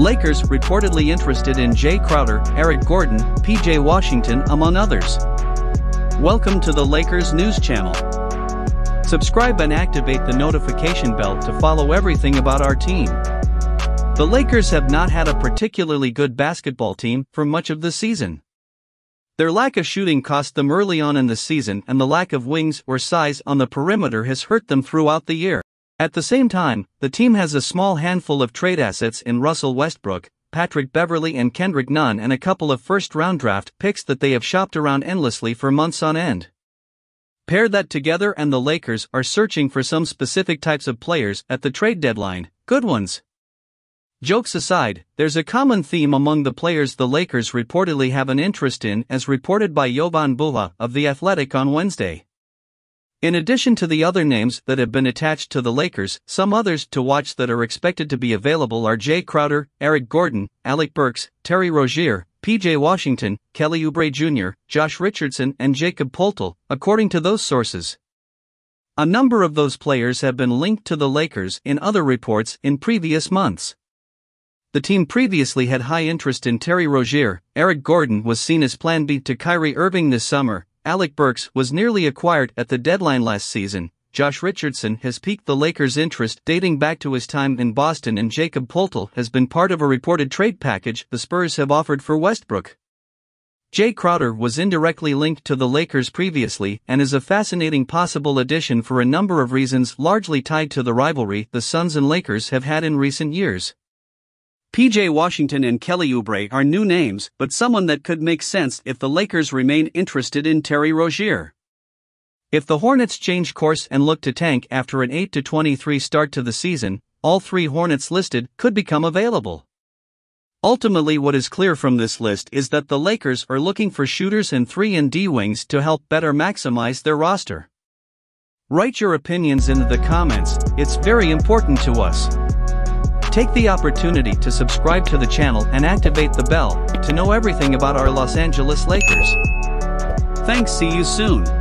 Lakers reportedly interested in Jae Crowder, Eric Gordon, PJ Washington among others. Welcome to the Lakers News Channel. Subscribe and activate the notification bell to follow everything about our team. The Lakers have not had a particularly good basketball team for much of the season. Their lack of shooting cost them early on in the season, and the lack of wings or size on the perimeter has hurt them throughout the year. At the same time, the team has a small handful of trade assets in Russell Westbrook, Patrick Beverley, and Kendrick Nunn, and a couple of first round draft picks that they have shopped around endlessly for months on end. Pair that together, and the Lakers are searching for some specific types of players at the trade deadline good ones. Jokes aside, there's a common theme among the players the Lakers reportedly have an interest in, as reported by Jovan Buha of The Athletic on Wednesday. In addition to the other names that have been attached to the Lakers, some others to watch that are expected to be available are Jae Crowder, Eric Gordon, Alec Burks, Terry Rozier, PJ Washington, Kelly Oubre Jr., Josh Richardson, and Jakob Poeltl, according to those sources. A number of those players have been linked to the Lakers in other reports in previous months. The team previously had high interest in Terry Rozier, Eric Gordon was seen as plan B to Kyrie Irving this summer, Alec Burks was nearly acquired at the deadline last season, Josh Richardson has piqued the Lakers' interest dating back to his time in Boston and Jakob Poeltl has been part of a reported trade package the Spurs have offered for Westbrook. Jae Crowder was indirectly linked to the Lakers previously and is a fascinating possible addition for a number of reasons largely tied to the rivalry the Suns and Lakers have had in recent years. PJ Washington and Kelly Oubre are new names, but someone that could make sense if the Lakers remain interested in Terry Rozier. If the Hornets change course and look to tank after an 8 23 start to the season, all three Hornets listed could become available. Ultimately, what is clear from this list is that the Lakers are looking for shooters and 3 and D wings to help better maximize their roster. Write your opinions in the comments, it's very important to us. Take the opportunity to subscribe to the channel and activate the bell to know everything about our Los Angeles Lakers. Thanks, see you soon.